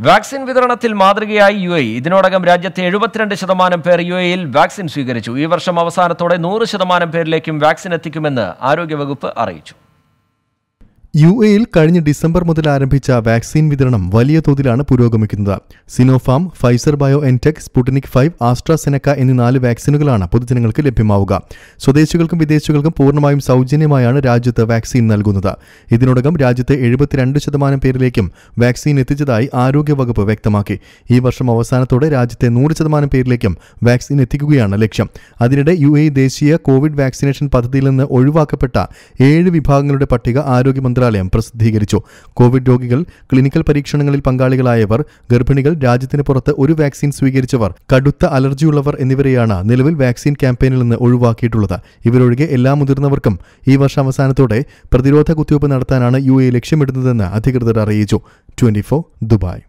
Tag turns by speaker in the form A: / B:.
A: Vaccine വിതരണത്തിൽ മാതൃകയായി U A ഇതിനോടകം രാജ്യത്തെ എഴുപത്തിരണ്ട് ശതമാനം പേർ യു എയിൽ വാക്സിൻ സ്വീകരിച്ചു. ഈ വർഷം അവസാനത്തോടെ നൂറ് ശതമാനം പേരിലേക്കും വാക്സിൻ എത്തിക്കുമെന്ന് ആരോഗ്യവകുപ്പ് അറിയിച്ചു.
B: യു എയിൽ കഴിഞ്ഞ ഡിസംബർ മുതൽ ആരംഭിച്ച വാക്സിൻ വിതരണം വലിയ തോതിലാണ് പുരോഗമിക്കുന്നത്. Sinopharm Pfizer BioNTech Sputnik five AstraZeneca എന്നീ നാല് വാക്സിനുകളാണ് പൊതുജനങ്ങൾക്ക് ലഭ്യമാവുക. സ്വദേശികൾക്കും വിദേശികൾക്കും പൂർണമായും സൗജന്യമായാണ് രാജ്യത്ത് വാക്സിൻ നൽകുന്നത്. ഇതിനോടകം രാജ്യത്തെ എഴുപത്തിരണ്ട് ശതമാനം പേരിലേക്കും വാക്സിൻ എത്തിച്ചതായി ആരോഗ്യവകുപ്പ് വ്യക്തമാക്കി. ഈ വർഷം അവസാനത്തോടെ രാജ്യത്തെ നൂറ് ശതമാനം പേരിലേക്കും വാക്സിൻ എത്തിക്കുകയാണ് ലക്ഷ്യം. അതിനിടെ യു എ ദേശീയ കോവിഡ് വാക്സിനേഷൻ പദ്ധതിയിൽ നിന്ന് ഒഴിവാക്കപ്പെട്ട ഏഴ് വിഭാഗങ്ങളുടെ പട്ടിക ആരോഗ്യ മന്ത്രാലയം പ്രസിദ്ധീകരിച്ചു. കോവിഡ് രോഗികൾ ക്ലിനിക്കൽ പരീക്ഷണങ്ങളിൽ പങ്കാളികളായവർ ഗർഭിണികൾ രാജ്യത്തിന് പുറത്ത് ഒരു വാക്സിൻ സ്വീകരിച്ചവർ കടുത്ത അലർജിയുള്ളവർ എന്നിവരെയാണ് നിലവിൽ വാക്സിൻ ക്യാമ്പയിനിൽ നിന്ന് ഒഴിവാക്കിയിട്ടുള്ളത്. ഇവരൊഴികെ എല്ലാ മുതിർന്നവർക്കും ഈ വർഷം അവസാനത്തോടെ പ്രതിരോധ കുത്തിവയ്പ് നടത്താനാണ് യു എ ലക്ഷ്യമിടുന്നതെന്ന് അധികൃതർ അറിയിച്ചു. Twenty Dubai.